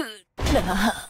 呃 啊